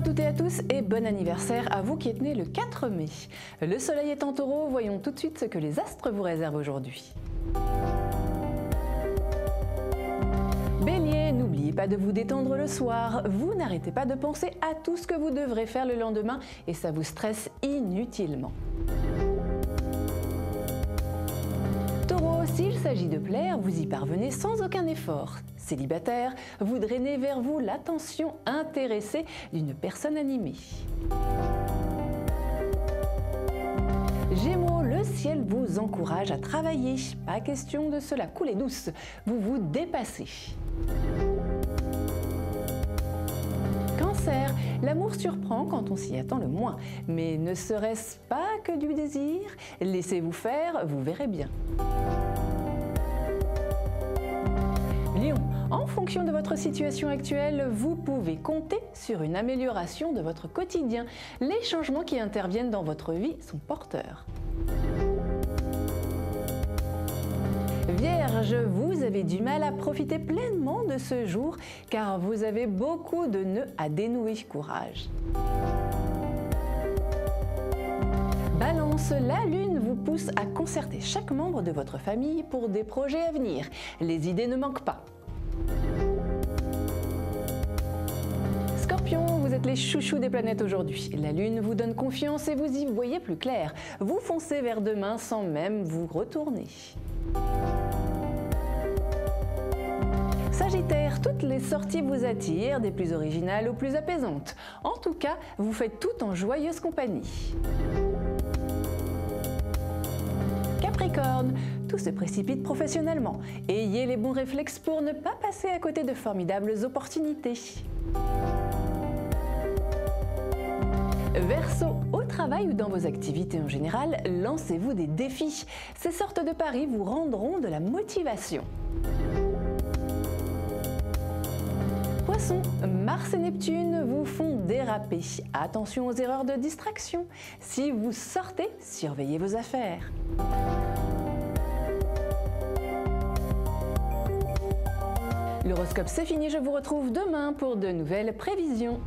à toutes et à tous et bon anniversaire à vous qui êtes nés le 4 mai. Le soleil est en taureau, voyons tout de suite ce que les astres vous réservent aujourd'hui. Bélier, n'oubliez pas de vous détendre le soir. Vous n'arrêtez pas de penser à tout ce que vous devrez faire le lendemain et ça vous stresse inutilement. S'il s'agit de plaire, vous y parvenez sans aucun effort. Célibataire, vous drainez vers vous l'attention intéressée d'une personne animée. Gémeaux, le ciel vous encourage à travailler. Pas question de cela couler douce. Vous vous dépassez. Cancer, l'amour surprend quand on s'y attend le moins. Mais ne serait-ce pas que du désir? Laissez-vous faire, vous verrez bien. En fonction de votre situation actuelle, vous pouvez compter sur une amélioration de votre quotidien. Les changements qui interviennent dans votre vie sont porteurs. Vierge, vous avez du mal à profiter pleinement de ce jour car vous avez beaucoup de nœuds à dénouer. Courage. Balance, la Lune vous pousse à concerter chaque membre de votre famille pour des projets à venir. Les idées ne manquent pas. Scorpion, vous êtes les chouchous des planètes aujourd'hui. La Lune vous donne confiance et vous y voyez plus clair. Vous foncez vers demain sans même vous retourner. Sagittaire, toutes les sorties vous attirent, des plus originales aux plus apaisantes. En tout cas, vous faites tout en joyeuse compagnie. Tout se précipite professionnellement. Ayez les bons réflexes pour ne pas passer à côté de formidables opportunités. Verseau, au travail ou dans vos activités en général, lancez-vous des défis. Ces sortes de paris vous rendront de la motivation. Poisson, Mars et Neptune vous font déraper. Attention aux erreurs de distraction. Si vous sortez, surveillez vos affaires. L'horoscope c'est fini, je vous retrouve demain pour de nouvelles prévisions.